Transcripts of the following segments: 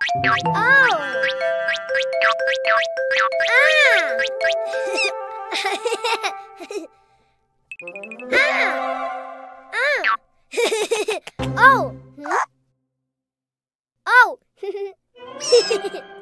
oh! Huh? Ah! Ah! Oh! oh!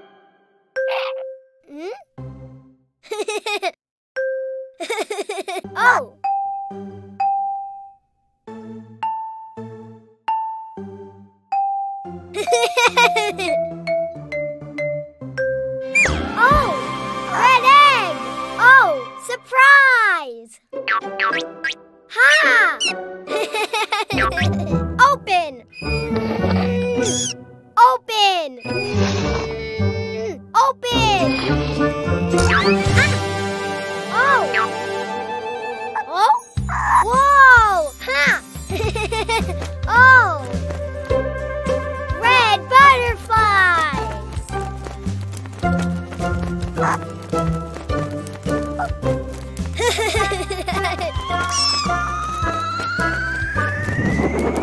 oh! Red butterflies!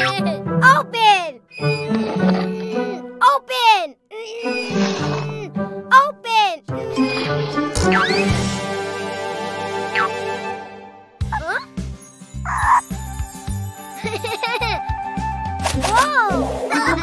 Open! Open! Open! Huh? Whoa!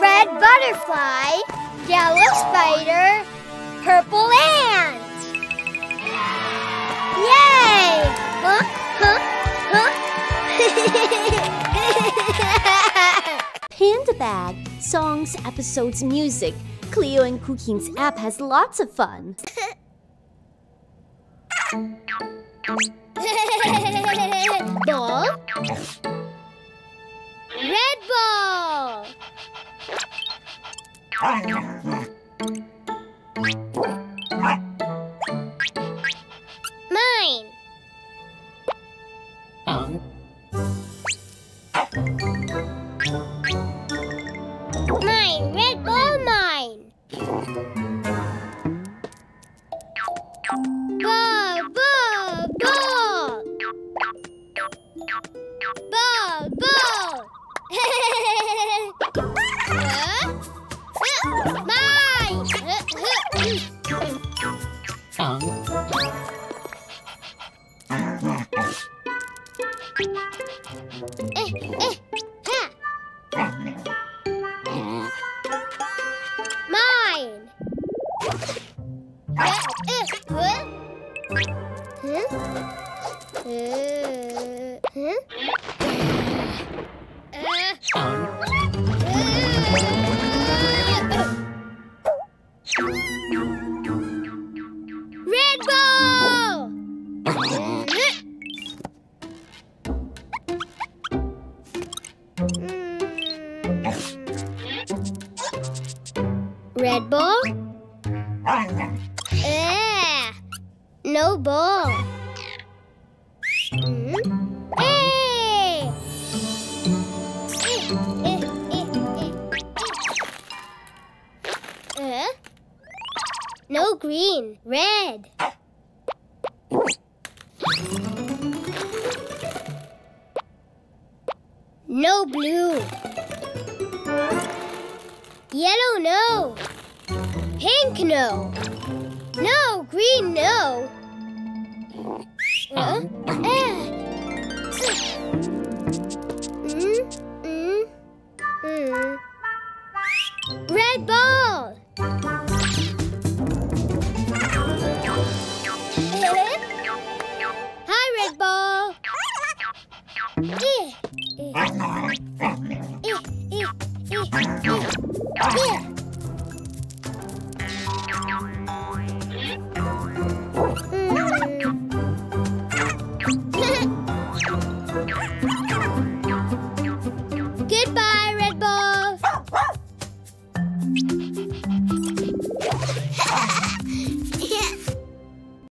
Red butterfly, yellow spider, purple Bag, songs, episodes, music. Cleo and Cuquin's app has lots of fun. ball. Red ball. Mine, Red ball, mine. Ball, ball, ball. Ball, ball. huh? Mine. Huh? Red ball? Eh, no ball. Eh, eh, eh. Eh? No green, red. No blue. Yellow, no. Pink, no. No, green, no. Huh? Eh. Mm, mm, mm. Red ball. Hi, red ball. Eh, eh.